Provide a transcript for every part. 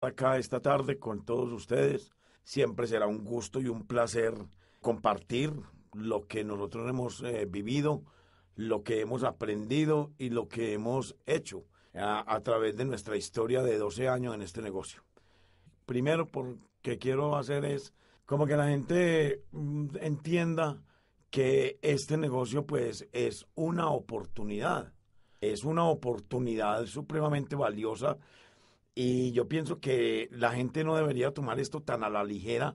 acá esta tarde con todos ustedes. Siempre será un gusto y un placer compartir lo que nosotros hemos eh, vivido, lo que hemos aprendido y lo que hemos hecho a, través de nuestra historia de 12 años en este negocio. Primero, porque quiero hacer es como que la gente mm, entienda que este negocio pues es una oportunidad, es una oportunidad supremamente valiosa y yo pienso que la gente no debería tomar esto tan a la ligera,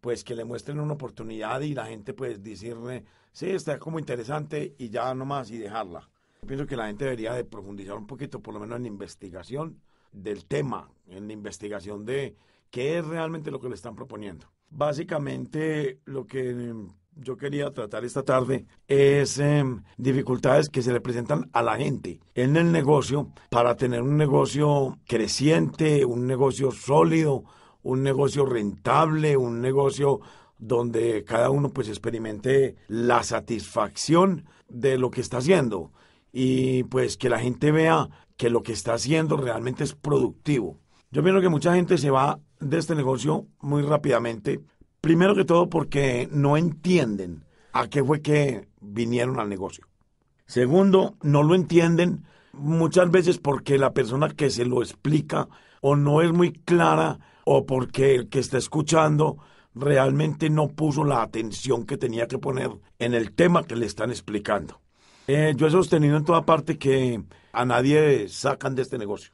pues que le muestren una oportunidad y la gente pues decirle, sí, está como interesante y ya nomás y dejarla. Yo pienso que la gente debería de profundizar un poquito, por lo menos en investigación del tema, en la investigación de qué es realmente lo que le están proponiendo. Básicamente lo que yo quería tratar esta tarde es em, dificultades que se le presentan a la gente en el negocio para tener un negocio creciente, un negocio sólido, un negocio rentable, un negocio donde cada uno pues experimente la satisfacción de lo que está haciendo y pues que la gente vea que lo que está haciendo realmente es productivo. Yo pienso que mucha gente se va de este negocio muy rápidamente Primero que todo porque no entienden a qué fue que vinieron al negocio. Segundo, no lo entienden muchas veces porque la persona que se lo explica o no es muy clara o porque el que está escuchando realmente no puso la atención que tenía que poner en el tema que le están explicando. Eh, yo he sostenido en toda parte que a nadie sacan de este negocio.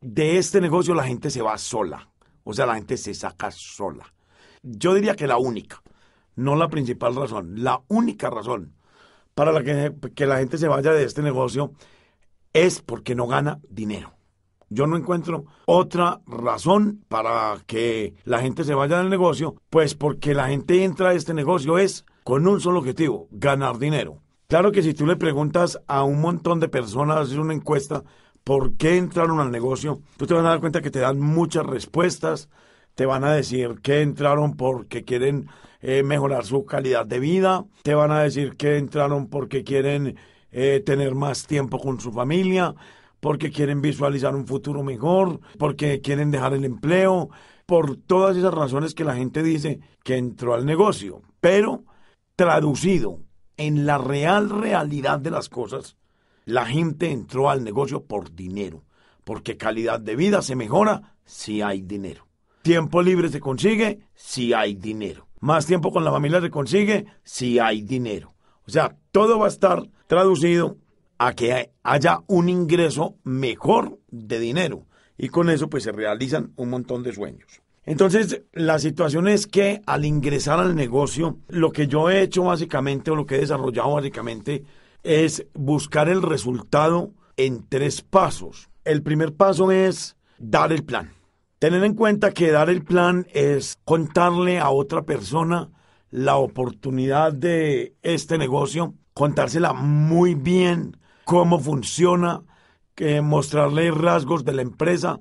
De este negocio la gente se va sola, o sea, la gente se saca sola yo diría que la única, no la principal razón, la única razón para la que, la gente se vaya de este negocio es porque no gana dinero. Yo no encuentro otra razón para que la gente se vaya del negocio, pues porque la gente entra a este negocio es con un solo objetivo, ganar dinero. Claro que si tú le preguntas a un montón de personas, haces una encuesta, ¿por qué entraron al negocio? Tú te vas a dar cuenta que te dan muchas respuestas, te van a decir que entraron porque quieren eh, mejorar su calidad de vida, te van a decir que entraron porque quieren eh, tener más tiempo con su familia, porque quieren visualizar un futuro mejor, porque quieren dejar el empleo, por todas esas razones que la gente dice que entró al negocio. Pero traducido en la real realidad de las cosas, la gente entró al negocio por dinero, porque calidad de vida se mejora si hay dinero. Tiempo libre se consigue si hay dinero. Más tiempo con la familia se consigue si hay dinero. O sea, todo va a estar traducido a que haya un ingreso mejor de dinero. Y con eso pues se realizan un montón de sueños. Entonces, la situación es que al ingresar al negocio, lo que yo he hecho básicamente o lo que he desarrollado básicamente es buscar el resultado en tres pasos. El primer paso es dar el plan. Tener en cuenta que dar el plan es contarle a otra persona la oportunidad de este negocio, contársela muy bien, cómo funciona, que mostrarle rasgos de la empresa,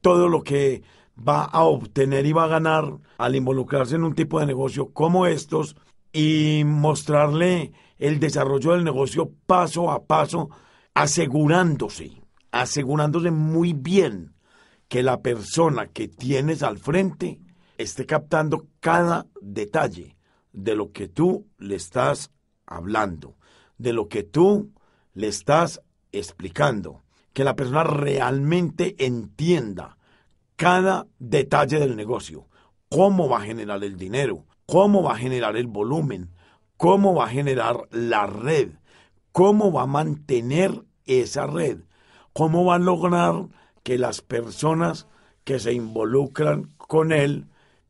todo lo que va a obtener y va a ganar al involucrarse en un tipo de negocio como estos y mostrarle el desarrollo del negocio paso a paso, asegurándose, asegurándose muy bien que la persona que tienes al frente esté captando cada detalle de lo que tú le estás hablando, de lo que tú le estás explicando, que la persona realmente entienda cada detalle del negocio, cómo va a generar el dinero, cómo va a generar el volumen, cómo va a generar la red, cómo va a mantener esa red, cómo va a lograr que las personas que se involucran con él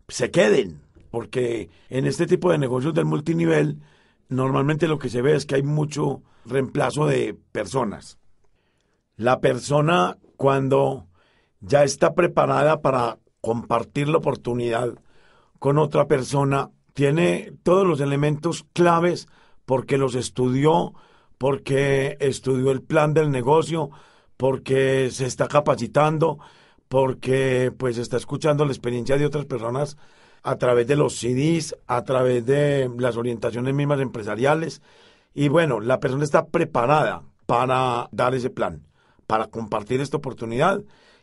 se queden, porque en este tipo de negocios del multinivel normalmente lo que se ve es que hay mucho reemplazo de personas. La persona cuando ya está preparada para compartir la oportunidad con otra persona, tiene todos los elementos claves porque los estudió, porque estudió el plan del negocio, porque se está capacitando, porque pues está escuchando la experiencia de otras personas a través de los CDs, a través de las orientaciones mismas empresariales. Y bueno, la persona está preparada para dar ese plan, para compartir esta oportunidad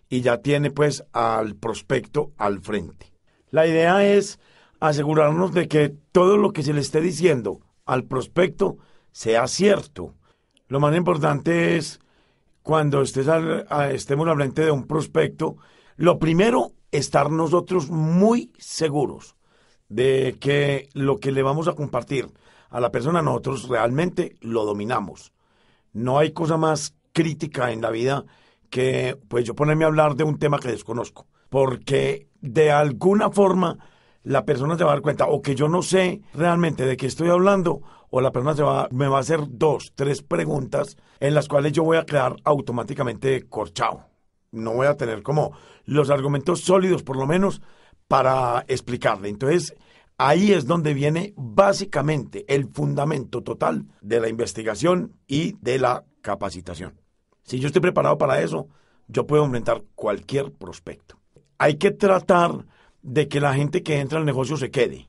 y ya tiene pues al prospecto al frente. La idea es asegurarnos de que todo lo que se le esté diciendo al prospecto sea cierto. Lo más importante es cuando estés estemos al de un prospecto, lo primero, estar nosotros muy seguros de que lo que le vamos a compartir a la persona nosotros realmente lo dominamos. No hay cosa más crítica en la vida que pues yo ponerme a hablar de un tema que desconozco, porque de alguna forma la persona se va a dar cuenta o que yo no sé realmente de qué estoy hablando o la persona se va, me va a hacer dos, tres preguntas en las cuales yo voy a quedar automáticamente corchado. No voy a tener como los argumentos sólidos por lo menos para explicarle. Entonces, ahí es donde viene básicamente el fundamento total de la investigación y de la capacitación. Si yo estoy preparado para eso, yo puedo aumentar cualquier prospecto. Hay que tratar de que la gente que entra al negocio se quede.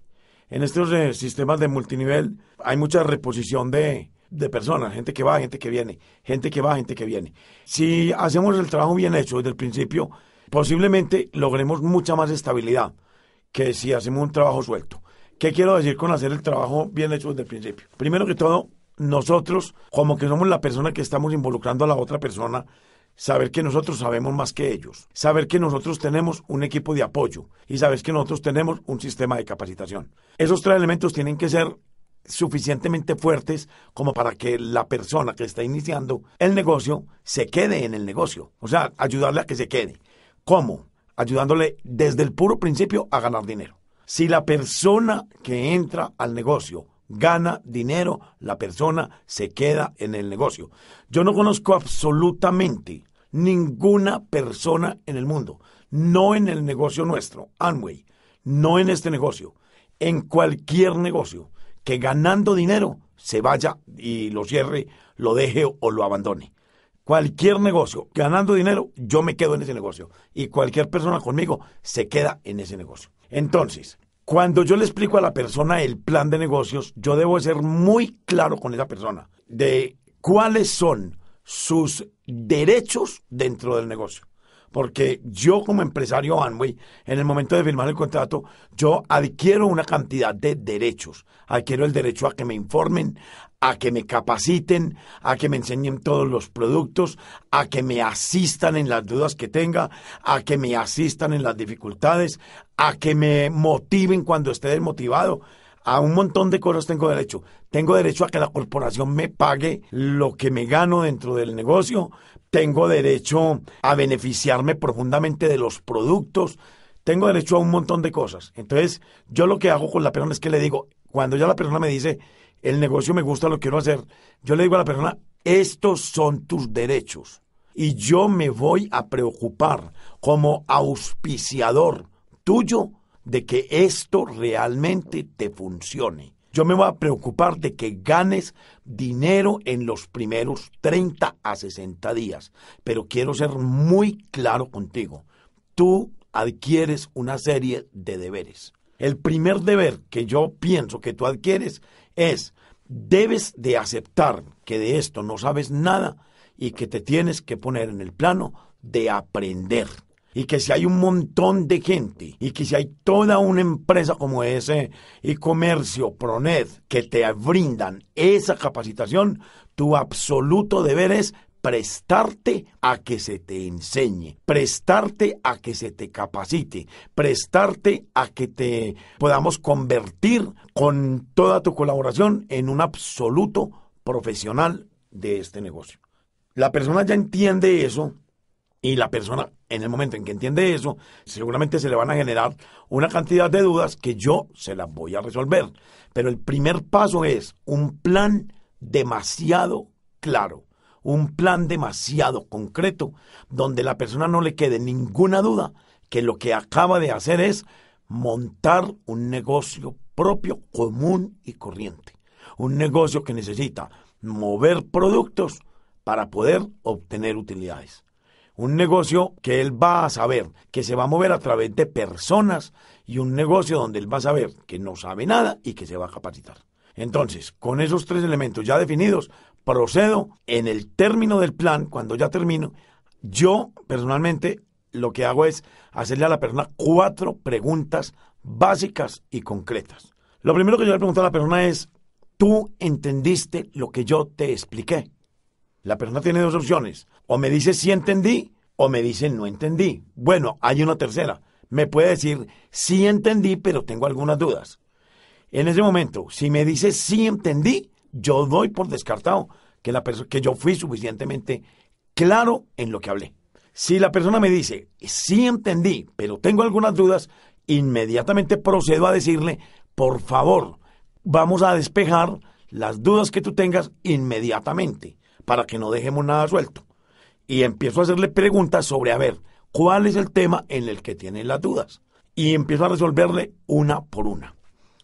En estos sistemas de multinivel hay mucha reposición de, de personas, gente que va, gente que viene, gente que va, gente que viene. Si hacemos el trabajo bien hecho desde el principio, posiblemente logremos mucha más estabilidad que si hacemos un trabajo suelto. ¿Qué quiero decir con hacer el trabajo bien hecho desde el principio? Primero que todo, nosotros, como que somos la persona que estamos involucrando a la otra persona, saber que nosotros sabemos más que ellos, saber que nosotros tenemos un equipo de apoyo y saber que nosotros tenemos un sistema de capacitación. Esos tres elementos tienen que ser suficientemente fuertes como para que la persona que está iniciando el negocio se quede en el negocio, o sea, ayudarle a que se quede. ¿Cómo? Ayudándole desde el puro principio a ganar dinero. Si la persona que entra al negocio gana dinero, la persona se queda en el negocio. Yo no conozco absolutamente ninguna persona en el mundo, no en el negocio nuestro, Amway, no en este negocio, en cualquier negocio, que ganando dinero se vaya y lo cierre, lo deje o lo abandone. Cualquier negocio, ganando dinero, yo me quedo en ese negocio. Y cualquier persona conmigo se queda en ese negocio. Entonces, cuando yo le explico a la persona el plan de negocios, yo debo ser muy claro con esa persona de cuáles son sus derechos dentro del negocio. Porque yo como empresario Amway, en el momento de firmar el contrato, yo adquiero una cantidad de derechos. Adquiero el derecho a que me informen, a que me capaciten, a que me enseñen todos los productos, a que me asistan en las dudas que tenga, a que me asistan en las dificultades, a que me motiven cuando esté desmotivado. A un montón de cosas tengo derecho. Tengo derecho a que la corporación me pague lo que me gano dentro del negocio. Tengo derecho a beneficiarme profundamente de los productos. Tengo derecho a un montón de cosas. Entonces, yo lo que hago con la persona es que le digo, cuando ya la persona me dice, el negocio me gusta, lo quiero hacer, yo le digo a la persona, estos son tus derechos. Y yo me voy a preocupar como auspiciador tuyo de que esto realmente te funcione. Yo me voy a preocupar de que ganes dinero en los primeros 30 a 60 días. Pero quiero ser muy claro contigo. Tú adquieres una serie de deberes. El primer deber que yo pienso que tú adquieres es, debes de aceptar que de esto no sabes nada y que te tienes que poner en el plano de aprender y que si hay un montón de gente y que si hay toda una empresa como ese y comercio Pronet que te brindan esa capacitación, tu absoluto deber es prestarte a que se te enseñe, prestarte a que se te capacite, prestarte a que te podamos convertir con toda tu colaboración en un absoluto profesional de este negocio. La persona ya entiende eso y la persona, en el momento en que entiende eso, seguramente se le van a generar una cantidad de dudas que yo se las voy a resolver. Pero el primer paso es un plan demasiado claro, un plan demasiado concreto, donde la persona no le quede ninguna duda que lo que acaba de hacer es montar un negocio propio, común y corriente. Un negocio que necesita mover productos para poder obtener utilidades un negocio que él va a saber que se va a mover a través de personas y un negocio donde él va a saber que no sabe nada y que se va a capacitar. Entonces, con esos tres elementos ya definidos, procedo en el término del plan, cuando ya termino, yo personalmente lo que hago es hacerle a la persona cuatro preguntas básicas y concretas. Lo primero que yo le pregunto a la persona es, ¿tú entendiste lo que yo te expliqué? La persona tiene dos opciones. O me dice sí entendí o me dice no entendí. Bueno, hay una tercera. Me puede decir sí entendí, pero tengo algunas dudas. En ese momento, si me dice sí entendí, yo doy por descartado que, la que yo fui suficientemente claro en lo que hablé. Si la persona me dice sí entendí, pero tengo algunas dudas, inmediatamente procedo a decirle, por favor, vamos a despejar las dudas que tú tengas inmediatamente, para que no dejemos nada suelto. Y empiezo a hacerle preguntas sobre, a ver, ¿cuál es el tema en el que tiene las dudas? Y empiezo a resolverle una por una.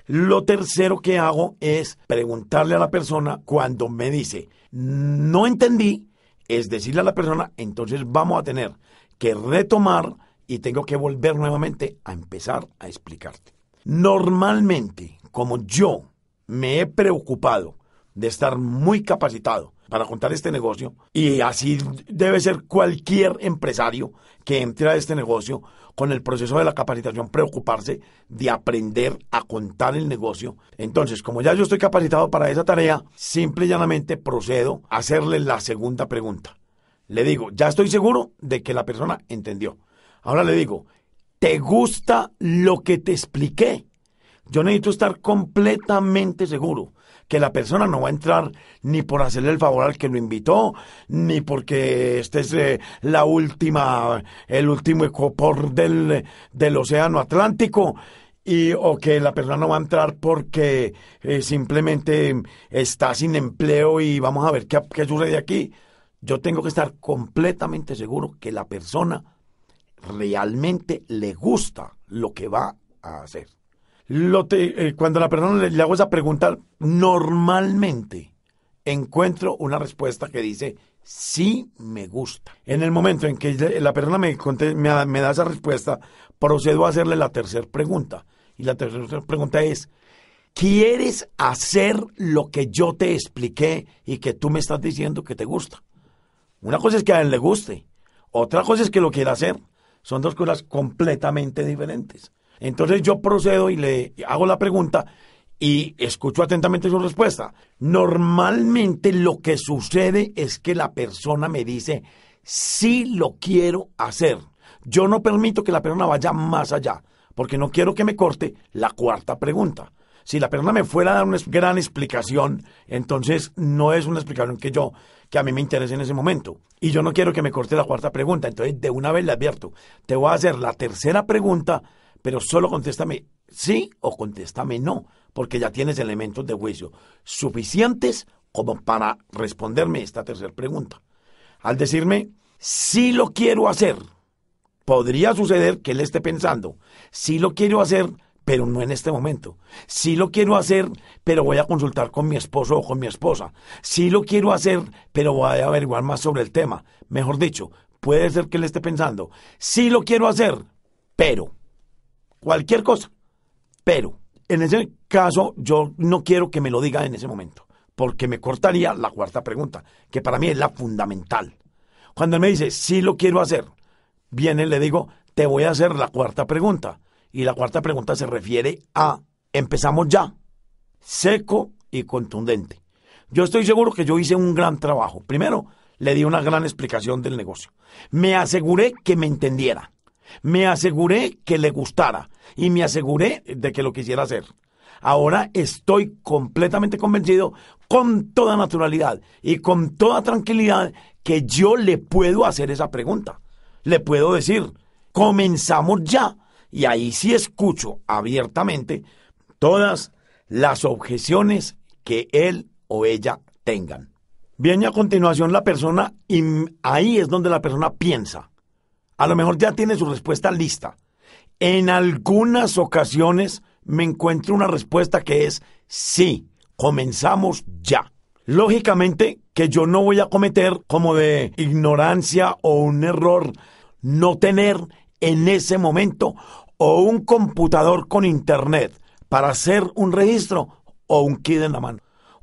Lo tercero que hago es preguntarle a la persona cuando me dice, no entendí, es decirle a la persona, entonces vamos a tener que retomar y tengo que volver nuevamente a empezar a explicarte. Normalmente, como yo me he preocupado de estar muy capacitado para contar este negocio, y así debe ser cualquier empresario que entre a este negocio con el proceso de la capacitación, preocuparse de aprender a contar el negocio. Entonces, como ya yo estoy capacitado para esa tarea, simple y llanamente procedo a hacerle la segunda pregunta. Le digo, ya estoy seguro de que la persona entendió. Ahora le digo, ¿te gusta lo que te expliqué? Yo necesito estar completamente seguro que la persona no va a entrar ni por hacerle el favor al que lo invitó, ni porque este es eh, la última, el último ecopor del, del océano Atlántico, y, o que la persona no va a entrar porque eh, simplemente está sin empleo y vamos a ver qué, qué sucede aquí. Yo tengo que estar completamente seguro que la persona realmente le gusta lo que va a hacer. Lo eh, cuando la persona le, hago esa pregunta, normalmente encuentro una respuesta que dice, sí me gusta. En el momento en que la persona me, me, me da esa respuesta, procedo a hacerle la tercera pregunta. Y la tercera pregunta es, ¿quieres hacer lo que yo te expliqué y que tú me estás diciendo que te gusta? Una cosa es que a él le guste, otra cosa es que lo quiera hacer. Son dos cosas completamente diferentes. Entonces yo procedo y le hago la pregunta y escucho atentamente su respuesta. Normalmente lo que sucede es que la persona me dice, sí lo quiero hacer. Yo no permito que la persona vaya más allá, porque no quiero que me corte la cuarta pregunta. Si la persona me fuera a dar una gran explicación, entonces no es una explicación que yo, que a mí me interese en ese momento. Y yo no quiero que me corte la cuarta pregunta. Entonces, de una vez le advierto, te voy a hacer la tercera pregunta, pero solo contéstame sí o contéstame no, porque ya tienes elementos de juicio suficientes como para responderme esta tercera pregunta. Al decirme, sí lo quiero hacer, podría suceder que él esté pensando, sí lo quiero hacer, pero no en este momento. Sí lo quiero hacer, pero voy a consultar con mi esposo o con mi esposa. Sí lo quiero hacer, pero voy a averiguar más sobre el tema. Mejor dicho, puede ser que él esté pensando, sí lo quiero hacer, pero cualquier cosa. Pero en ese caso yo no quiero que me lo diga en ese momento, porque me cortaría la cuarta pregunta, que para mí es la fundamental. Cuando él me dice, sí lo quiero hacer, viene, le digo, te voy a hacer la cuarta pregunta. Y la cuarta pregunta se refiere a, empezamos ya, seco y contundente. Yo estoy seguro que yo hice un gran trabajo. Primero, le di una gran explicación del negocio. Me aseguré que me entendiera. Me aseguré que le gustara y me aseguré de que lo quisiera hacer. Ahora estoy completamente convencido, con toda naturalidad y con toda tranquilidad, que yo le puedo hacer esa pregunta. Le puedo decir, comenzamos ya. Y ahí sí escucho abiertamente todas las objeciones que él o ella tengan. Viene a continuación la persona y ahí es donde la persona piensa. A lo mejor ya tiene su respuesta lista. En algunas ocasiones me encuentro una respuesta que es sí, comenzamos ya. Lógicamente que yo no voy a cometer como de ignorancia o un error no tener en ese momento o un computador con internet para hacer un registro o un kit en la mano.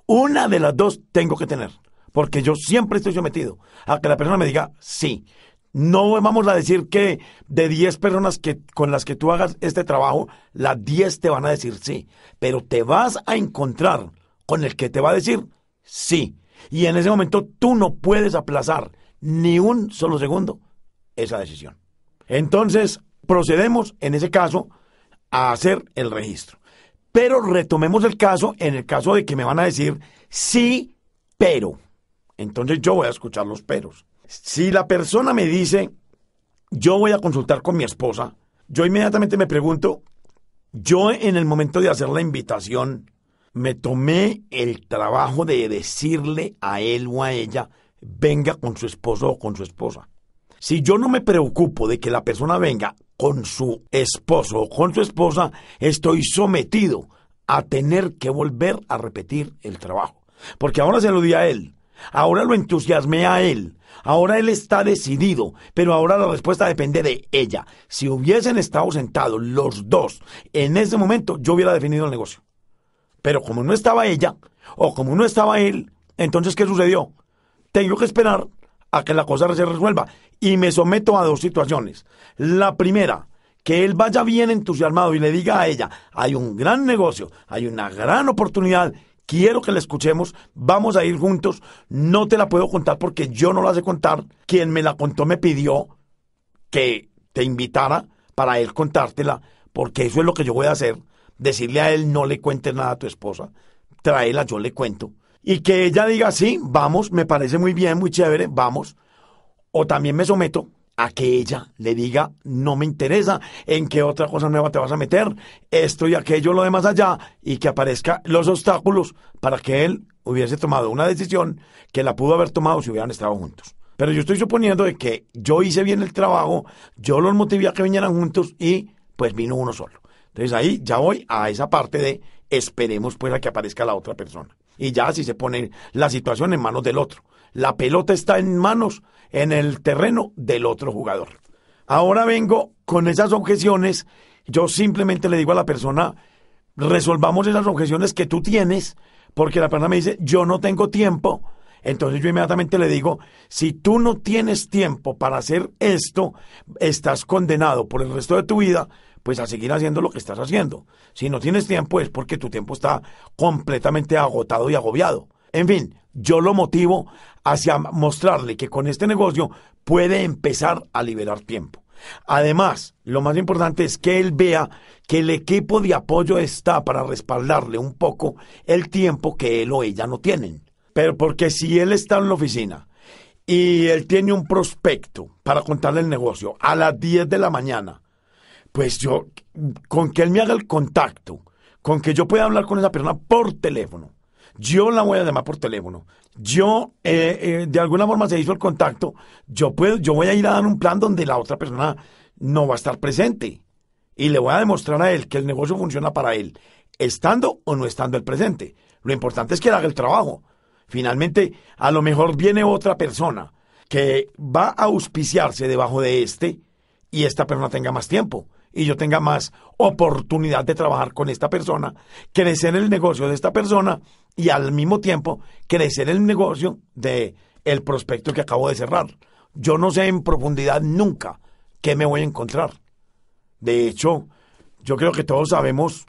Una de las dos tengo que tener, porque yo siempre estoy sometido a que la persona me diga sí. No vamos a decir que de 10 personas que, con las que tú hagas este trabajo, las 10 te van a decir sí, pero te vas a encontrar con el que te va a decir sí. Y en ese momento tú no puedes aplazar ni un solo segundo esa decisión. Entonces, procedemos en ese caso a hacer el registro. Pero retomemos el caso en el caso de que me van a decir sí, pero. Entonces yo voy a escuchar los peros. Si la persona me dice, yo voy a consultar con mi esposa, yo inmediatamente me pregunto, yo en el momento de hacer la invitación, me tomé el trabajo de decirle a él o a ella, venga con su esposo o con su esposa. Si yo no me preocupo de que la persona venga con su esposo o con su esposa, estoy sometido a tener que volver a repetir el trabajo. Porque ahora se lo di a él, ahora lo entusiasmé a él, ahora él está decidido, pero ahora la respuesta depende de ella. Si hubiesen estado sentados los dos en ese momento, yo hubiera definido el negocio. Pero como no estaba ella, o como no estaba él, entonces ¿qué sucedió? Tengo que esperar a que la cosa se resuelva. Y me someto a dos situaciones. La primera, que él vaya bien entusiasmado y le diga a ella, hay un gran negocio, hay una gran oportunidad, quiero que la escuchemos, vamos a ir juntos, no te la puedo contar porque yo no la sé contar, quien me la contó me pidió que te invitara para él contártela, porque eso es lo que yo voy a hacer, decirle a él no le cuentes nada a tu esposa, tráela, yo le cuento, y que ella diga, sí, vamos, me parece muy bien, muy chévere, vamos, o también me someto a que ella le diga, no me interesa, en qué otra cosa nueva te vas a meter, esto y aquello, lo demás allá, y que aparezcan los obstáculos para que él hubiese tomado una decisión que la pudo haber tomado si hubieran estado juntos. Pero yo estoy suponiendo de que yo hice bien el trabajo, yo los motivé a que vinieran juntos y pues vino uno solo. Entonces ahí ya voy a esa parte de esperemos pues a que aparezca la otra persona. Y ya si se pone la situación en manos del otro. La pelota está en manos, en el terreno del otro jugador. Ahora vengo con esas objeciones. Yo simplemente le digo a la persona, resolvamos esas objeciones que tú tienes, porque la persona me dice, yo no tengo tiempo. Entonces yo inmediatamente le digo, si tú no tienes tiempo para hacer esto, estás condenado por el resto de tu vida pues a seguir haciendo lo que estás haciendo. Si no tienes tiempo es porque tu tiempo está completamente agotado y agobiado. En fin, yo lo motivo hacia mostrarle que con este negocio puede empezar a liberar tiempo. Además, lo más importante es que él vea que el equipo de apoyo está para respaldarle un poco el tiempo que él o ella no tienen. Pero porque si él está en la oficina y él tiene un prospecto para contarle el negocio a las 10 de la mañana pues yo, con que él me haga el contacto, con que yo pueda hablar con esa persona por teléfono, yo la voy a llamar por teléfono, yo eh, eh, de alguna forma se hizo el contacto, yo, puedo, yo voy a ir a dar un plan donde la otra persona no va a estar presente y le voy a demostrar a él que el negocio funciona para él, estando o no estando el presente. Lo importante es que él haga el trabajo. Finalmente, a lo mejor viene otra persona que va a auspiciarse debajo de este y esta persona tenga más tiempo y yo tenga más oportunidad de trabajar con esta persona, crecer el negocio de esta persona y al mismo tiempo crecer el negocio de el prospecto que acabo de cerrar. Yo no sé en profundidad nunca qué me voy a encontrar. De hecho, yo creo que todos sabemos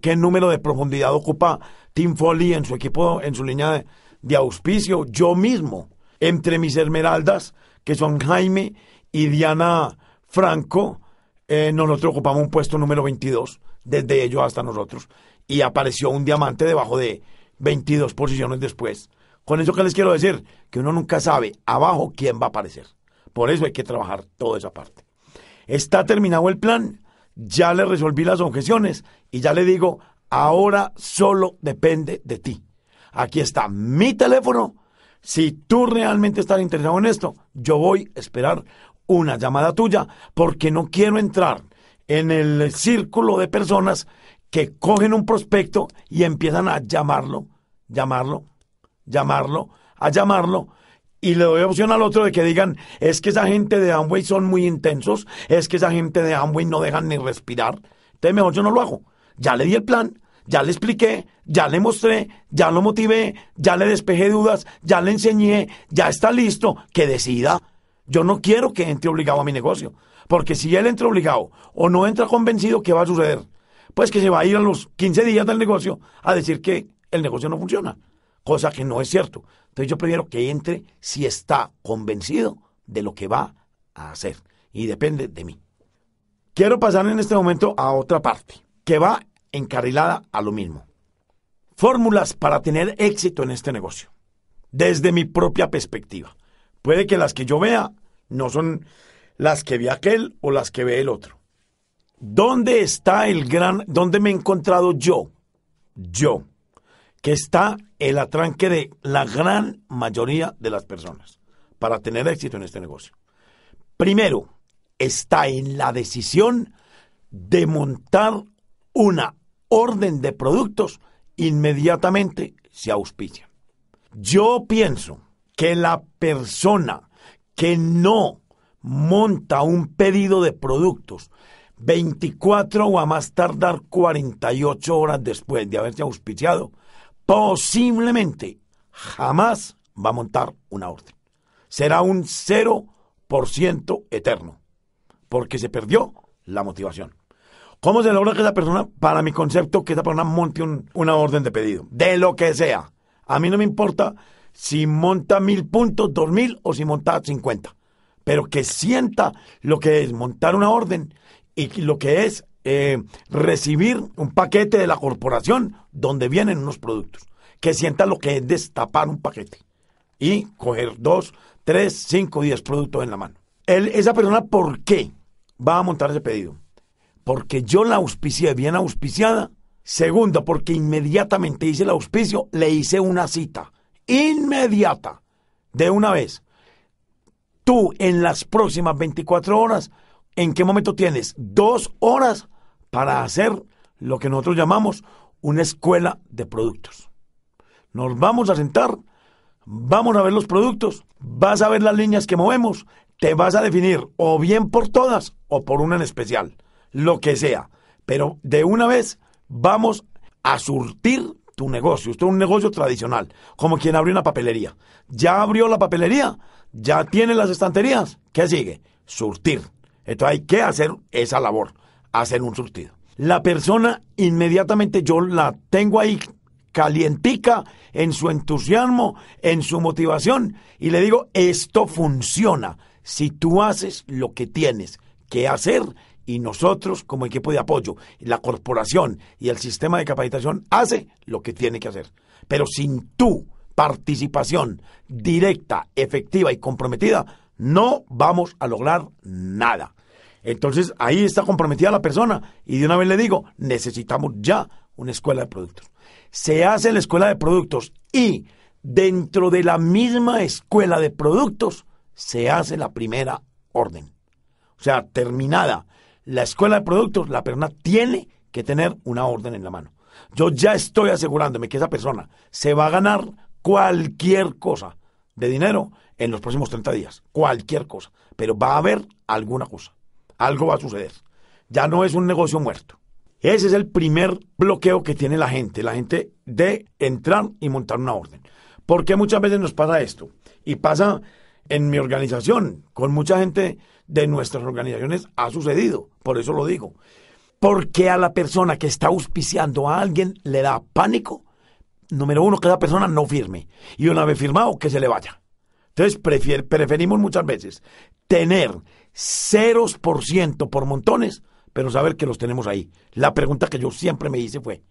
qué número de profundidad ocupa Tim Foley en su equipo, en su línea de, de auspicio. Yo mismo, entre mis esmeraldas, que son Jaime y Diana Franco, eh, nosotros ocupamos un puesto número 22, desde ellos hasta nosotros, y apareció un diamante debajo de 22 posiciones después. Con eso que les quiero decir, que uno nunca sabe abajo quién va a aparecer. Por eso hay que trabajar toda esa parte. Está terminado el plan, ya le resolví las objeciones y ya le digo, ahora solo depende de ti. Aquí está mi teléfono. Si tú realmente estás interesado en esto, yo voy a esperar una llamada tuya porque no quiero entrar en el círculo de personas que cogen un prospecto y empiezan a llamarlo, llamarlo, llamarlo, a llamarlo y le doy opción al otro de que digan, es que esa gente de Amway son muy intensos, es que esa gente de Amway no dejan ni respirar. Entonces mejor yo no lo hago. Ya le di el plan, ya le expliqué, ya le mostré, ya lo motivé, ya le despejé dudas, ya le enseñé, ya está listo, que decida Yo no quiero que entre obligado a mi negocio, porque si él entra obligado o no entra convencido, ¿qué va a suceder? Pues que se va a ir a los 15 días del negocio a decir que el negocio no funciona, cosa que no es cierto. Entonces yo prefiero que entre si está convencido de lo que va a hacer y depende de mí. Quiero pasar en este momento a otra parte, que va encarrilada a lo mismo. Fórmulas para tener éxito en este negocio, desde mi propia perspectiva. Puede que las que yo vea no son las que ve aquel o las que ve el otro. ¿Dónde está el gran, dónde me he encontrado yo? Yo, que está el atranque de la gran mayoría de las personas para tener éxito en este negocio. Primero, está en la decisión de montar una orden de productos inmediatamente se auspicia. Yo pienso que la persona que no monta un pedido de productos 24 o a más tardar 48 horas después de haberse auspiciado, posiblemente jamás va a montar una orden. Será un 0% eterno, porque se perdió la motivación. ¿Cómo se logra que esa persona, para mi concepto, que esa persona monte una orden de pedido? De lo que sea. A mí no me importa si monta mil puntos, dos mil o si monta cincuenta. Pero que sienta lo que es montar una orden y lo que es eh, recibir un paquete de la corporación donde vienen unos productos. Que sienta lo que es destapar un paquete y coger dos, tres, cinco, diez productos en la mano. esa persona, ¿por qué va a montar ese pedido? porque yo la auspicié bien auspiciada. Segundo, porque inmediatamente hice el auspicio, le hice una cita. Inmediata. De una vez. Tú en las próximas 24 horas, ¿en qué momento tienes? Dos horas para hacer lo que nosotros llamamos una escuela de productos. Nos vamos a sentar, vamos a ver los productos, vas a ver las líneas que movemos, te vas a definir o bien por todas o por una en especial lo que sea. Pero de una vez vamos a surtir tu negocio. Esto es un negocio tradicional, como quien abrió una papelería. Ya abrió la papelería, ya tiene las estanterías. ¿Qué sigue? Surtir. Entonces hay que hacer esa labor, hacer un surtido. La persona inmediatamente yo la tengo ahí calientica en su entusiasmo, en su motivación y le digo, esto funciona si tú haces lo que tienes que hacer y nosotros como equipo de apoyo, la corporación y el sistema de capacitación hace lo que tiene que hacer. Pero sin tu participación directa, efectiva y comprometida, no vamos a lograr nada. Entonces ahí está comprometida la persona y de una vez le digo, necesitamos ya una escuela de productos. Se hace la escuela de productos y dentro de la misma escuela de productos se hace la primera orden. O sea, terminada la escuela de productos, la persona tiene que tener una orden en la mano. Yo ya estoy asegurándome que esa persona se va a ganar cualquier cosa de dinero en los próximos 30 días. Cualquier cosa. Pero va a haber alguna cosa. Algo va a suceder. Ya no es un negocio muerto. Ese es el primer bloqueo que tiene la gente. La gente de entrar y montar una orden. Porque muchas veces nos pasa esto? Y pasa en mi organización, con mucha gente de nuestras organizaciones ha sucedido, por eso lo digo. Porque a la persona que está auspiciando a alguien le da pánico, número uno, que esa persona no firme. Y una vez firmado, que se le vaya. Entonces preferimos muchas veces tener ceros por ciento por montones, pero saber que los tenemos ahí. La pregunta que yo siempre me hice fue,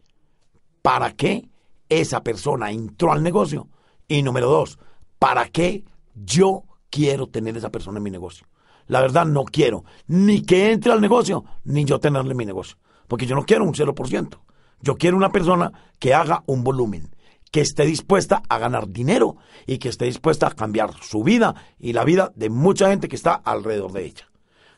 ¿para qué esa persona entró al negocio? Y número dos, ¿para qué yo quiero tener esa persona en mi negocio. La verdad, no quiero ni que entre al negocio, ni yo tenerle mi negocio. Porque yo no quiero un 0%. Yo quiero una persona que haga un volumen, que esté dispuesta a ganar dinero y que esté dispuesta a cambiar su vida y la vida de mucha gente que está alrededor de ella.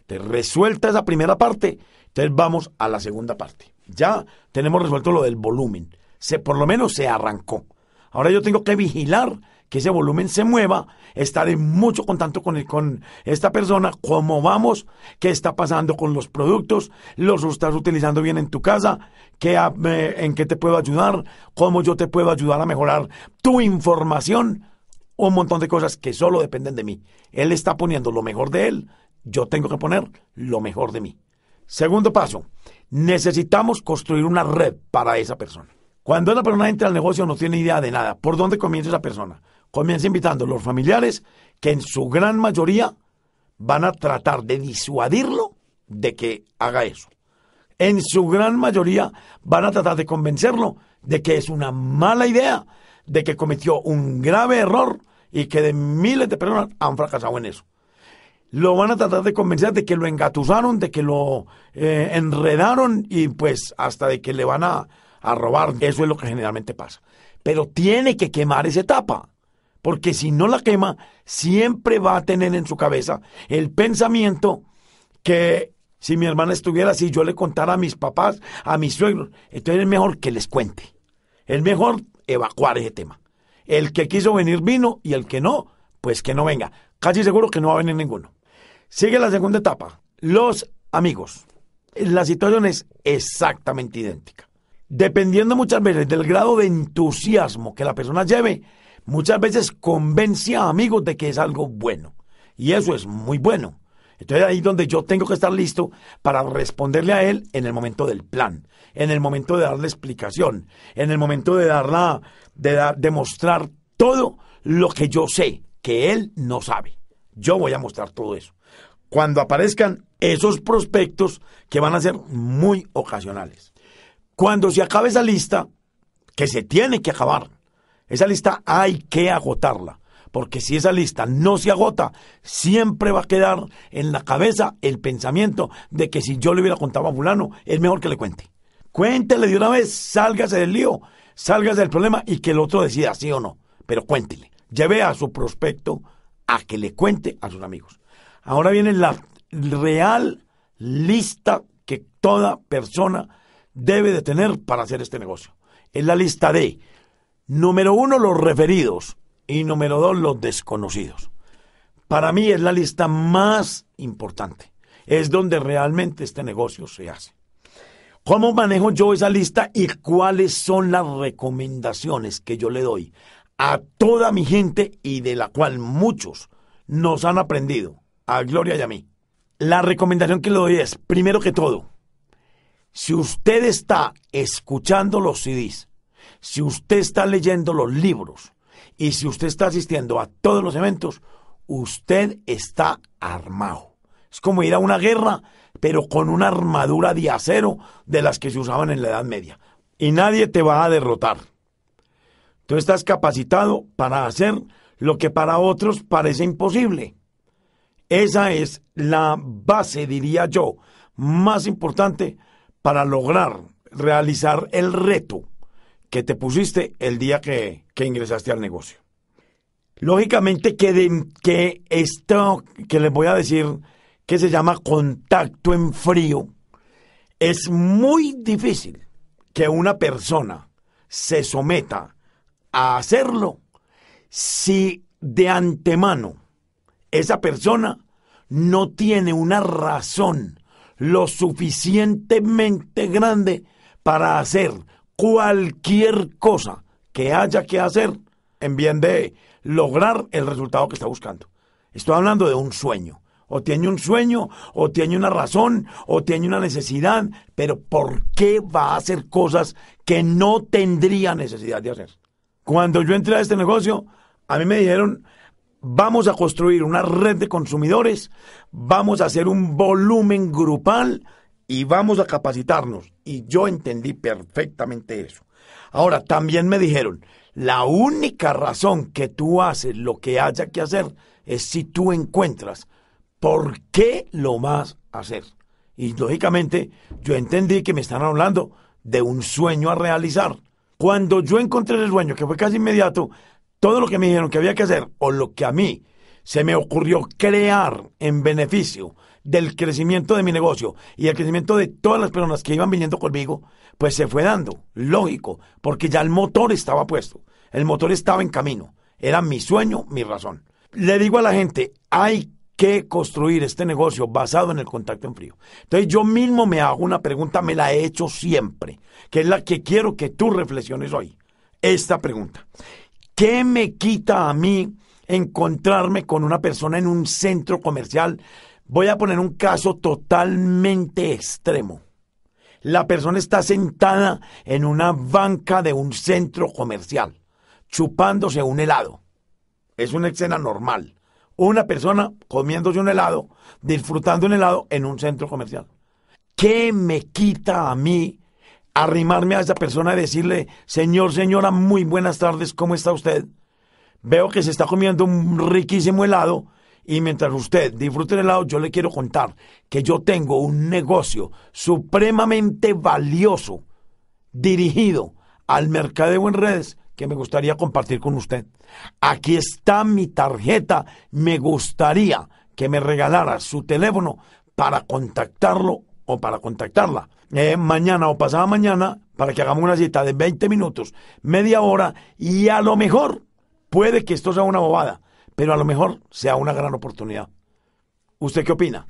Te resuelta esa primera parte, entonces vamos a la segunda parte. Ya tenemos resuelto lo del volumen. Se, por lo menos se arrancó. Ahora yo tengo que vigilar que ese volumen se mueva, estar en mucho contacto con, con esta persona, cómo vamos, qué está pasando con los productos, los estás utilizando bien en tu casa, qué, en qué te puedo ayudar, cómo yo te puedo ayudar a mejorar tu información un montón de cosas que solo dependen de mí. Él está poniendo lo mejor de él, yo tengo que poner lo mejor de mí. Segundo paso, necesitamos construir una red para esa persona. Cuando una persona entra al negocio no tiene idea de nada. ¿Por dónde comienza esa persona? Comienza invitando a los familiares que en su gran mayoría van a tratar de disuadirlo de que haga eso. En su gran mayoría van a tratar de convencerlo de que es una mala idea, de que cometió un grave error y que de miles de personas han fracasado en eso. Lo van a tratar de convencer de que lo engatusaron, de que lo eh, enredaron y pues hasta de que le van a, a robar. Eso es lo que generalmente pasa. Pero tiene que quemar esa etapa porque si no la quema, siempre va a tener en su cabeza el pensamiento que si mi hermana estuviera así, yo le contara a mis papás, a mis suegros, entonces es mejor que les cuente. Es mejor evacuar ese tema. El que quiso venir vino y el que no, pues que no venga. Casi seguro que no va a venir ninguno. Sigue la segunda etapa, los amigos. La situación es exactamente idéntica. Dependiendo muchas veces del grado de entusiasmo que la persona lleve, muchas veces convence a amigos de que es algo bueno. Y eso es muy bueno. Entonces ahí donde yo tengo que estar listo para responderle a él en el momento del plan, en el momento de darle explicación, en el momento de darla, de dar, demostrar todo lo que yo sé que él no sabe. Yo voy a mostrar todo eso. Cuando aparezcan esos prospectos que van a ser muy ocasionales. Cuando se acabe esa lista, que se tiene que acabar, esa lista hay que agotarla, porque si esa lista no se agota, siempre va a quedar en la cabeza el pensamiento de que si yo le hubiera contado a fulano, es mejor que le cuente. Cuéntele de una vez, sálgase del lío, sálgase del problema y que el otro decida sí o no, pero cuéntele. Lleve a su prospecto a que le cuente a sus amigos. Ahora viene la real lista que toda persona debe de tener para hacer este negocio. Es la lista de Número uno, los referidos. Y número dos, los desconocidos. Para mí es la lista más importante. Es donde realmente este negocio se hace. ¿Cómo manejo yo esa lista y cuáles son las recomendaciones que yo le doy a toda mi gente y de la cual muchos nos han aprendido, a Gloria y a mí? La recomendación que le doy es, primero que todo, si usted está escuchando los CDs si usted está leyendo los libros y si usted está asistiendo a todos los eventos, usted está armado. Es como ir a una guerra, pero con una armadura de acero de las que se usaban en la Edad Media. Y nadie te va a derrotar. Tú estás capacitado para hacer lo que para otros parece imposible. Esa es la base, diría yo, más importante para lograr realizar el reto que te pusiste el día que, ingresaste al negocio. Lógicamente que, que esto que les voy a decir, que se llama contacto en frío, es muy difícil que una persona se someta a hacerlo si de antemano esa persona no tiene una razón lo suficientemente grande para hacer cualquier cosa que haya que hacer en bien de lograr el resultado que está buscando. Estoy hablando de un sueño. O tiene un sueño, o tiene una razón, o tiene una necesidad, pero ¿por qué va a hacer cosas que no tendría necesidad de hacer? Cuando yo entré a este negocio, a mí me dijeron, vamos a construir una red de consumidores, vamos a hacer un volumen grupal y vamos a capacitarnos. Y yo entendí perfectamente eso. Ahora, también me dijeron, la única razón que tú haces lo que haya que hacer es si tú encuentras por qué lo vas a hacer. Y lógicamente yo entendí que me están hablando de un sueño a realizar. Cuando yo encontré el sueño, que fue casi inmediato, todo lo que me dijeron que había que hacer, o lo que a mí se me ocurrió crear en beneficio del crecimiento de mi negocio y el crecimiento de todas las personas que iban viniendo conmigo, pues se fue dando, lógico, porque ya el motor estaba puesto, el motor estaba en camino, era mi sueño, mi razón. Le digo a la gente, hay que construir este negocio basado en el contacto en frío. Entonces yo mismo me hago una pregunta, me la he hecho siempre, que es la que quiero que tú reflexiones hoy. Esta pregunta, ¿qué me quita a mí encontrarme con una persona en un centro comercial. Voy a poner un caso totalmente extremo. La persona está sentada en una banca de un centro comercial, chupándose un helado. Es una escena normal. Una persona comiéndose un helado, disfrutando un helado en un centro comercial. ¿Qué me quita a mí arrimarme a esa persona y decirle, señor, señora, muy buenas tardes, ¿cómo está usted? Veo que se está comiendo un riquísimo helado y mientras usted disfrute el helado, yo le quiero contar que yo tengo un negocio supremamente valioso dirigido al mercadeo en redes que me gustaría compartir con usted. Aquí está mi tarjeta. Me gustaría que me regalara su teléfono para contactarlo o para contactarla eh, mañana o pasada mañana para que hagamos una cita de 20 minutos, media hora y a lo mejor puede que esto sea una bobada, pero a lo mejor sea una gran oportunidad. ¿Usted qué opina?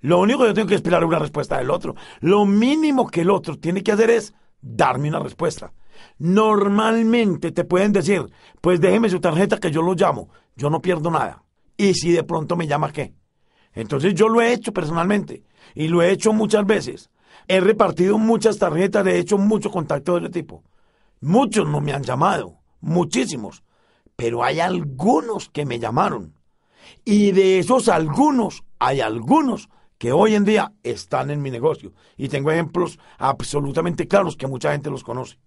Lo único que yo tengo que esperar es una respuesta del otro. Lo mínimo que el otro tiene que hacer es darme una respuesta. Normalmente te pueden decir, pues déjeme su tarjeta que yo lo llamo. Yo no pierdo nada. Y si de pronto me llama, ¿qué? Entonces yo lo he hecho personalmente y lo he hecho muchas veces. He repartido muchas tarjetas, he hecho muchos contactos de ese tipo. Muchos no me han llamado, muchísimos, pero hay algunos que me llamaron. Y de esos algunos, hay algunos que hoy en día están en mi negocio. Y tengo ejemplos absolutamente claros que mucha gente los conoce.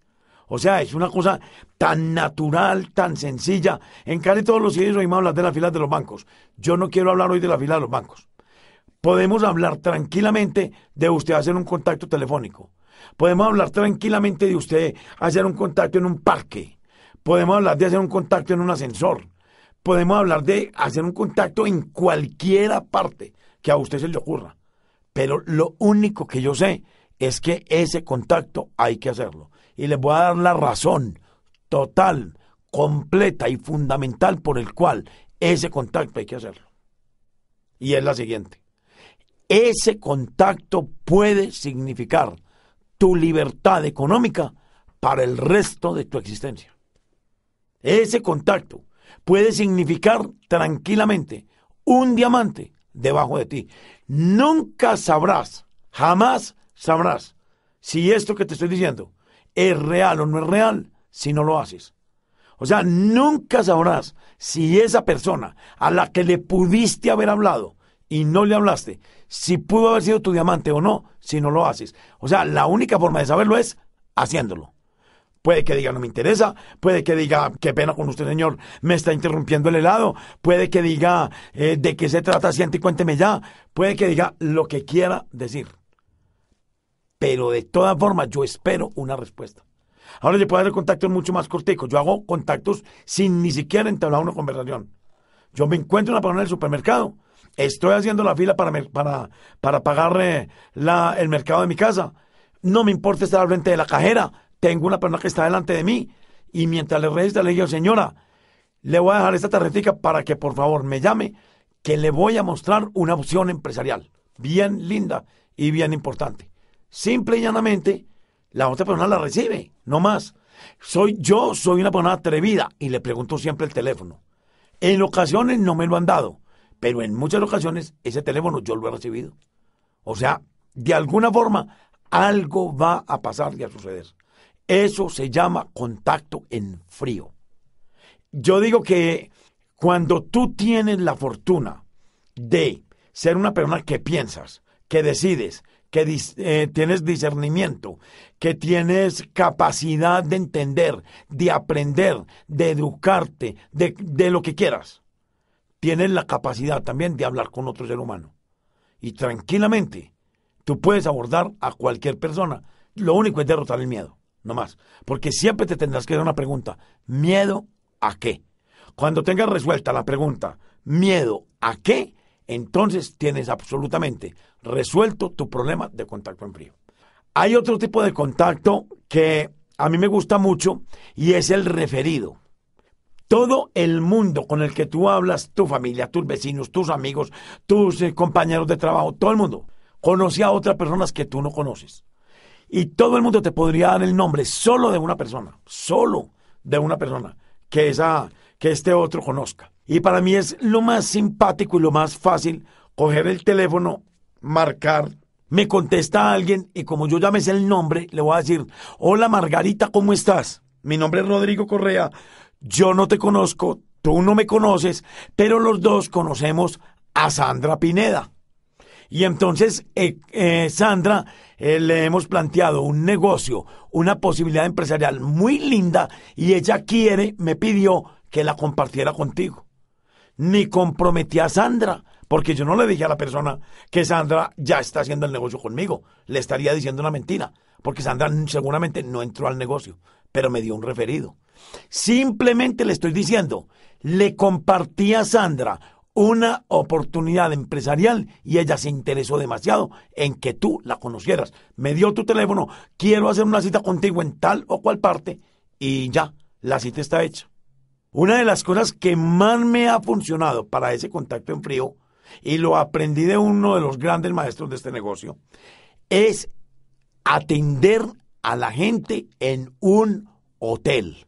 O sea, es una cosa tan natural, tan sencilla. En casi todos los sitios oímos hablar de la fila de los bancos. Yo no quiero hablar hoy de la fila de los bancos. Podemos hablar tranquilamente de usted hacer un contacto telefónico. Podemos hablar tranquilamente de usted hacer un contacto en un parque. Podemos hablar de hacer un contacto en un ascensor. Podemos hablar de hacer un contacto en cualquiera parte que a usted se le ocurra. Pero lo único que yo sé es que ese contacto hay que hacerlo y les voy a dar la razón total, completa y fundamental por el cual ese contacto hay que hacerlo. Y es la siguiente. Ese contacto puede significar tu libertad económica para el resto de tu existencia. Ese contacto puede significar tranquilamente un diamante debajo de ti. Nunca sabrás, jamás sabrás si esto que te estoy diciendo es real o no es real si no lo haces. O sea, nunca sabrás si esa persona a la que le pudiste haber hablado y no le hablaste, si pudo haber sido tu diamante o no, si no lo haces. O sea, la única forma de saberlo es haciéndolo. Puede que diga no me interesa, puede que diga qué pena con usted señor, me está interrumpiendo el helado, puede que diga eh, de qué se trata, siente y cuénteme ya, puede que diga lo que quiera decir pero de todas formas yo espero una respuesta. Ahora yo puedo hacer contactos mucho más corticos. Yo hago contactos sin ni siquiera entablar una conversación. Yo me encuentro una persona en el supermercado. Estoy haciendo la fila para, para, para pagar eh, el mercado de mi casa. No me importa estar al frente de la cajera. Tengo una persona que está delante de mí. Y mientras le registra, le digo, señora, le voy a dejar esta tarjetita para que por favor me llame, que le voy a mostrar una opción empresarial. Bien linda y bien importante. Simple y llanamente, la otra persona la recibe, no más. Soy yo, soy una persona atrevida y le pregunto siempre el teléfono. En ocasiones no me lo han dado, pero en muchas ocasiones ese teléfono yo lo he recibido. O sea, de alguna forma algo va a pasar y a suceder. Eso se llama contacto en frío. Yo digo que cuando tú tienes la fortuna de ser una persona que piensas, que decides, que eh, tienes discernimiento, que tienes capacidad de entender, de aprender, de educarte, de, de lo que quieras. Tienes la capacidad también de hablar con otro ser humano. Y tranquilamente, tú puedes abordar a cualquier persona. Lo único es derrotar el miedo, no más. Porque siempre te tendrás que dar una pregunta. ¿Miedo a qué? Cuando tengas resuelta la pregunta, ¿miedo a qué? entonces tienes absolutamente resuelto tu problema de contacto en frío. Hay otro tipo de contacto que a mí me gusta mucho y es el referido. Todo el mundo con el que tú hablas, tu familia, tus vecinos, tus amigos, tus eh, compañeros de trabajo, todo el mundo conoce a otras personas que tú no conoces. Y todo el mundo te podría dar el nombre solo de una persona, solo de una persona que, esa, que este otro conozca. Y para mí es lo más simpático y lo más fácil coger el teléfono, marcar, me contesta alguien y como yo ya me sé el nombre, le voy a decir, hola Margarita, ¿cómo estás? Mi nombre es Rodrigo Correa, yo no te conozco, tú no me conoces, pero los dos conocemos a Sandra Pineda. Y entonces, eh, eh, Sandra, eh, le hemos planteado un negocio, una posibilidad empresarial muy linda y ella quiere, me pidió que la compartiera contigo. Ni comprometí a Sandra, porque yo no le dije a la persona que Sandra ya está haciendo el negocio conmigo. Le estaría diciendo una mentira, porque Sandra seguramente no entró al negocio, pero me dio un referido. Simplemente le estoy diciendo, le compartí a Sandra una oportunidad empresarial y ella se interesó demasiado en que tú la conocieras. Me dio tu teléfono, quiero hacer una cita contigo en tal o cual parte y ya, la cita está hecha. Una de las cosas que más me ha funcionado para ese contacto en frío, y lo aprendí de uno de los grandes maestros de este negocio, es atender a la gente en un hotel.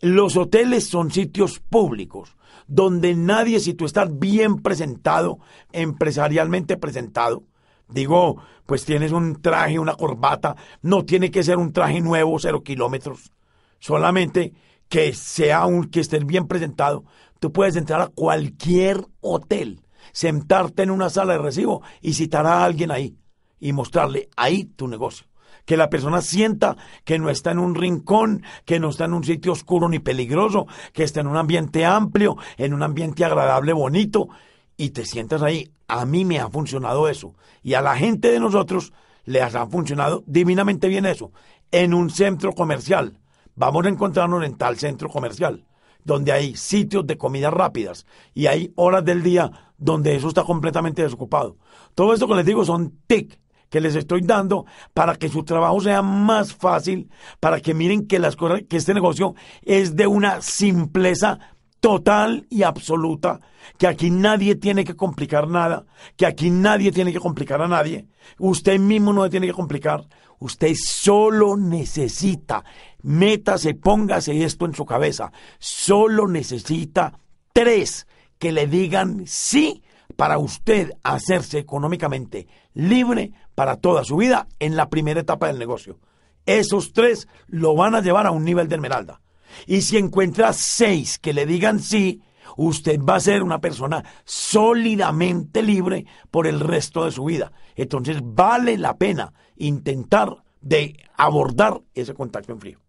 Los hoteles son sitios públicos donde nadie, si tú estás bien presentado, empresarialmente presentado, digo, pues tienes un traje, una corbata, no tiene que ser un traje nuevo, cero kilómetros, solamente que sea un, que estés bien presentado, tú puedes entrar a cualquier hotel, sentarte en una sala de recibo y citar a alguien ahí y mostrarle ahí tu negocio que la persona sienta que no está en un rincón, que no está en un sitio oscuro ni peligroso, que está en un ambiente amplio, en un ambiente agradable, bonito, y te sientas ahí. A mí me ha funcionado eso. Y a la gente de nosotros les ha funcionado divinamente bien eso. En un centro comercial. Vamos a encontrarnos en tal centro comercial, donde hay sitios de comidas rápidas y hay horas del día donde eso está completamente desocupado. Todo esto que les digo son TIC, que les estoy dando para que su trabajo sea más fácil, para que miren que las cosas, que este negocio es de una simpleza total y absoluta, que aquí nadie tiene que complicar nada, que aquí nadie tiene que complicar a nadie, usted mismo no tiene que complicar, usted solo necesita, métase, póngase esto en su cabeza, solo necesita tres que le digan sí para usted hacerse económicamente libre para toda su vida en la primera etapa del negocio. Esos tres lo van a llevar a un nivel de esmeralda. Y si encuentra seis que le digan sí, usted va a ser una persona sólidamente libre por el resto de su vida. Entonces vale la pena intentar de abordar ese contacto en frío.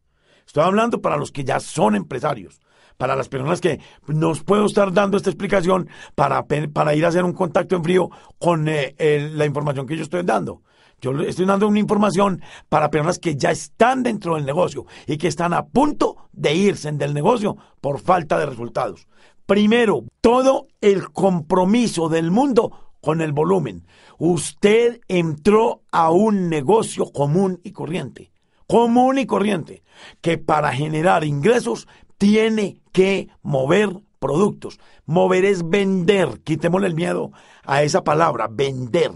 Estoy hablando para los que ya son empresarios, para las personas que nos puedo estar dando esta explicación para, para ir a hacer un contacto en frío con eh, la información que yo estoy dando. Yo estoy dando una información para personas que ya están dentro del negocio y que están a punto de irse del negocio por falta de resultados. Primero, todo el compromiso del mundo con el volumen. Usted entró a un negocio común y corriente. Común y corriente. Que para generar ingresos tiene que mover productos. Mover es vender. Quitémosle el miedo a esa palabra, vender.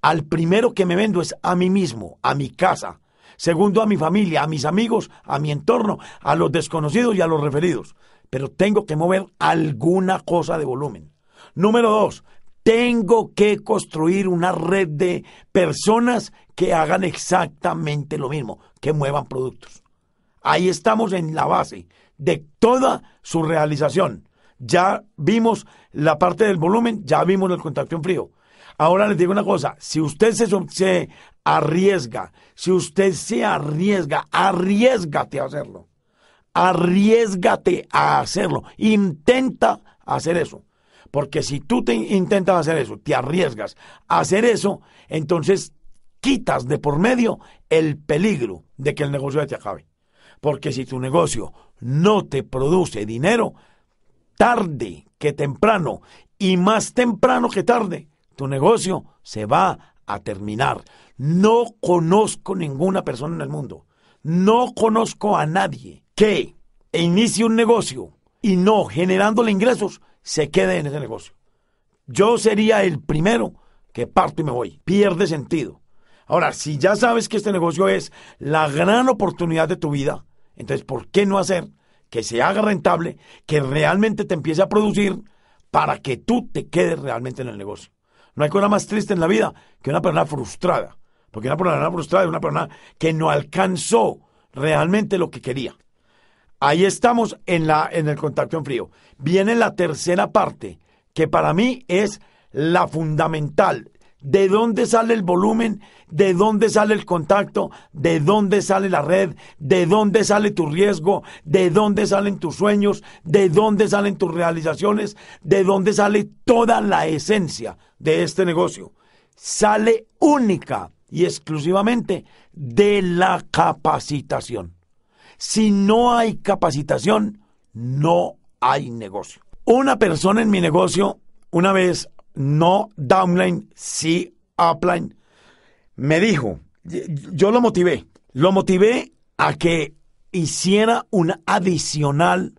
Al primero que me vendo es a mí mismo, a mi casa. Segundo, a mi familia, a mis amigos, a mi entorno, a los desconocidos y a los referidos. Pero tengo que mover alguna cosa de volumen. Número dos, tengo que construir una red de personas que hagan exactamente lo mismo, que muevan productos. Ahí estamos en la base de toda su realización. Ya vimos la parte del volumen, ya vimos el contacto en frío. Ahora les digo una cosa, si usted se, arriesga, si usted se arriesga, arriesgate a hacerlo. Arriesgate a hacerlo. Intenta hacer eso. Porque si tú te intentas hacer eso, te arriesgas a hacer eso, entonces quitas de por medio el peligro de que el negocio te acabe. Porque si tu negocio no te produce dinero, tarde que temprano, y más temprano que tarde, tu negocio se va a terminar. No conozco ninguna persona en el mundo, no conozco a nadie que inicie un negocio y no generándole ingresos se quede en ese negocio. Yo sería el primero que parto y me voy. Pierde sentido. Ahora, si ya sabes que este negocio es la gran oportunidad de tu vida, entonces, ¿por qué no hacer que se haga rentable, que realmente te empiece a producir para que tú te quedes realmente en el negocio. No hay cosa más triste en la vida que una persona frustrada, porque una persona frustrada es una persona que no alcanzó realmente lo que quería. Ahí estamos en, la, en el contacto en frío. Viene la tercera parte, que para mí es la fundamental. ¿De dónde sale el volumen? ¿De dónde sale el contacto? ¿De dónde sale la red? ¿De dónde sale tu riesgo? ¿De dónde salen tus sueños? ¿De dónde salen tus realizaciones? ¿De dónde sale toda la esencia de este negocio? Sale única y exclusivamente de la capacitación. Si no hay capacitación, no hay negocio. Una persona en mi negocio, una vez, no downline, sí upline, me dijo, yo lo motivé, lo motivé a que hiciera un adicional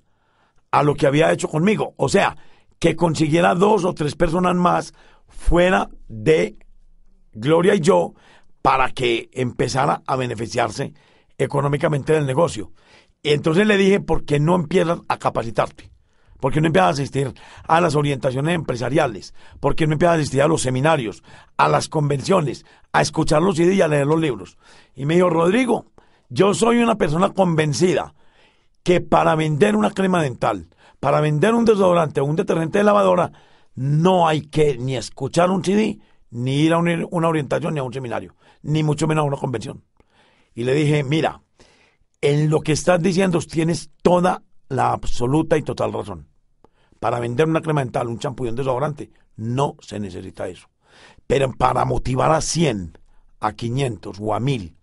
a lo que había hecho conmigo. O sea, que consiguiera dos o tres personas más fuera de Gloria y yo para que empezara a beneficiarse económicamente del negocio. Y entonces le dije, ¿por qué no empiezas a capacitarte? ¿Por qué no empiezas a asistir a las orientaciones empresariales? ¿Por qué no empiezas a asistir a los seminarios, a las convenciones, a escuchar los CDs y a leer los libros? Y me dijo, Rodrigo, yo soy una persona convencida que para vender una crema dental, para vender un desodorante o un detergente de lavadora, no hay que ni escuchar un CD, ni ir a una orientación, ni a un seminario, ni mucho menos a una convención y le dije, mira, en lo que estás diciendo tienes toda la absoluta y total razón. Para vender una crema dental, un champú y un desodorante, no se necesita eso. Pero para motivar a 100, a 500 o a 1000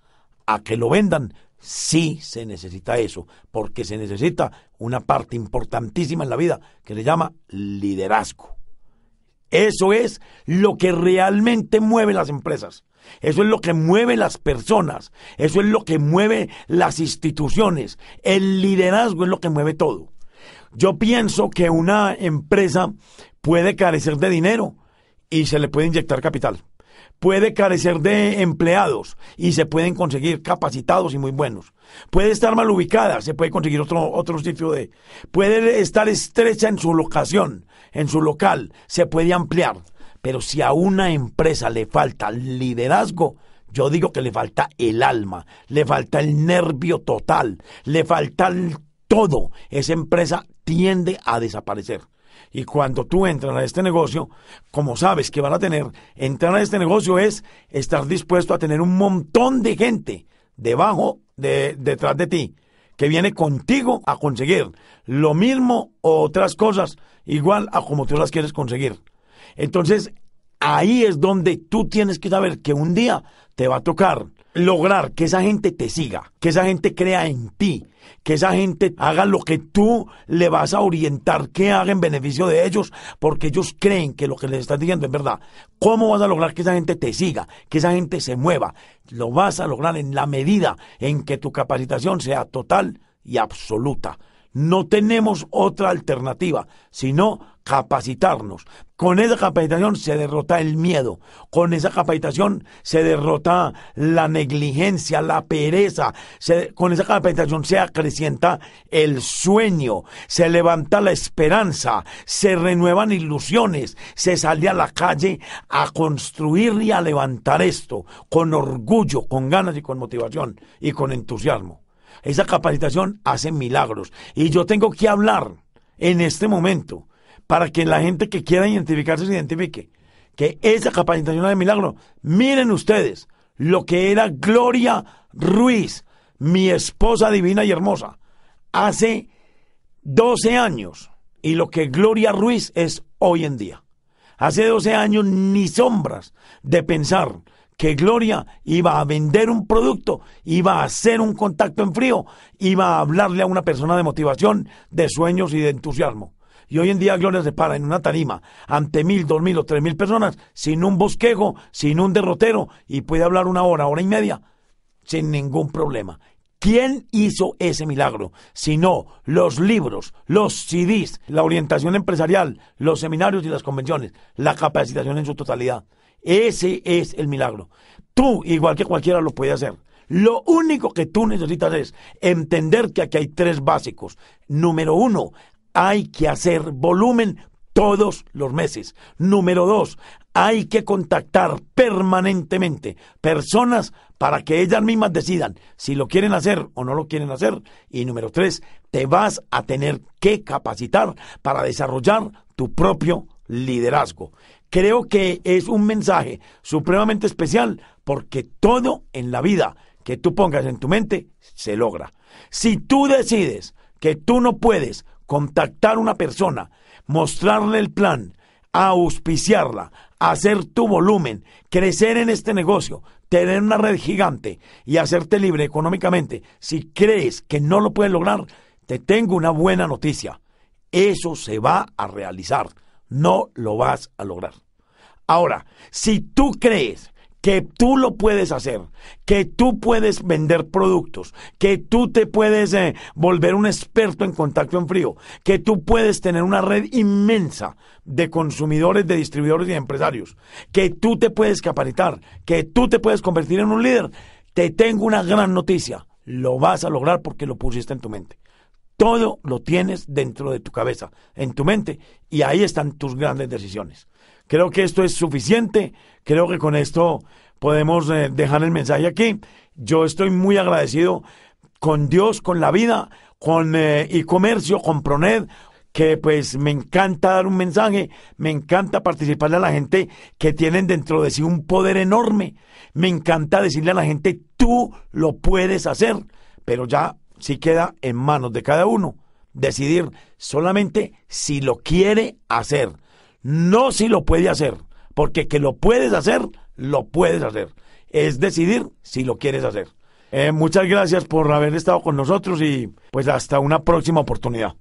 a que lo vendan, sí se necesita eso, porque se necesita una parte importantísima en la vida que se llama liderazgo. Eso es lo que realmente mueve las empresas. Eso es lo que mueve las personas. Eso es lo que mueve las instituciones. El liderazgo es lo que mueve todo. Yo pienso que una empresa puede carecer de dinero y se le puede inyectar capital. Puede carecer de empleados y se pueden conseguir capacitados y muy buenos. Puede estar mal ubicada, se puede conseguir otro, otro sitio de... Puede estar estrecha en su locación, en su local, se puede ampliar. Pero si a una empresa le falta liderazgo, yo digo que le falta el alma, le falta el nervio total, le falta el todo. Esa empresa tiende a desaparecer. Y cuando tú entras a este negocio, como sabes que van a tener, entrar a este negocio es estar dispuesto a tener un montón de gente debajo, de, detrás de ti, que viene contigo a conseguir lo mismo o otras cosas igual a como tú las quieres conseguir. Entonces, ahí es donde tú tienes que saber que un día te va a tocar lograr que esa gente te siga, que esa gente crea en ti, que esa gente haga lo que tú le vas a orientar, que haga en beneficio de ellos, porque ellos creen que lo que les estás diciendo es verdad. ¿Cómo vas a lograr que esa gente te siga, que esa gente se mueva? Lo vas a lograr en la medida en que tu capacitación sea total y absoluta. No tenemos otra alternativa, sino capacitarnos. Con esa capacitación se derrota el miedo, con esa capacitación se derrota la negligencia, la pereza, con esa capacitación se acrecienta el sueño, se levanta la esperanza, se renuevan ilusiones, se sale a la calle a construir y a levantar esto con orgullo, con ganas y con motivación y con entusiasmo. Esa capacitación hace milagros. Y yo tengo que hablar en este momento para que la gente que quiera identificarse se identifique. Que esa capacitación de milagro. Miren ustedes lo que era Gloria Ruiz, mi esposa divina y hermosa, hace 12 años y lo que Gloria Ruiz es hoy en día. Hace 12 años ni sombras de pensar que Gloria iba a vender un producto, iba a hacer un contacto en frío, iba a hablarle a una persona de motivación, de sueños y de entusiasmo. Y hoy en día Gloria se para en una tarima ante mil, dos mil o tres mil personas, sin un bosquejo, sin un derrotero, y puede hablar una hora, hora y media, sin ningún problema. ¿Quién hizo ese milagro? Si no, los libros, los CDs, la orientación empresarial, los seminarios y las convenciones, la capacitación en su totalidad. Ese es el milagro. Tú, igual que cualquiera, lo puede hacer. Lo único que tú necesitas es entender que aquí hay tres básicos. Número uno, hay que hacer volumen todos los meses. Número dos, hay que contactar permanentemente personas para que ellas mismas decidan si lo quieren hacer o no lo quieren hacer. Y número tres, te vas a tener que capacitar para desarrollar tu propio liderazgo. Creo que es un mensaje supremamente especial porque todo en la vida que tú pongas en tu mente se logra. Si tú decides que tú no puedes contactar una persona, mostrarle el plan, auspiciarla, hacer tu volumen, crecer en este negocio, tener una red gigante y hacerte libre económicamente, si crees que no lo puedes lograr, te tengo una buena noticia. Eso se va a realizar. No lo vas a lograr. Ahora, si tú crees que tú lo puedes hacer, que tú puedes vender productos, que tú te puedes eh, volver un experto en contacto en frío, que tú puedes tener una red inmensa de consumidores, de distribuidores y de empresarios, que tú te puedes capacitar, que tú te puedes convertir en un líder, te tengo una gran noticia. Lo vas a lograr porque lo pusiste en tu mente. Todo lo tienes dentro de tu cabeza, en tu mente, y ahí están tus grandes decisiones. Creo que esto es suficiente. Creo que con esto podemos eh, dejar el mensaje aquí. Yo estoy muy agradecido con Dios, con la vida, con eh, e-comercio, con Proned, que pues me encanta dar un mensaje, me encanta participarle a la gente que tienen dentro de sí un poder enorme. Me encanta decirle a la gente, tú lo puedes hacer, pero ya sí queda en manos de cada uno decidir solamente si lo quiere hacer no si lo puede hacer, porque que lo puedes hacer, lo puedes hacer. Es decidir si lo quieres hacer. Eh, muchas gracias por haber estado con nosotros y pues hasta una próxima oportunidad.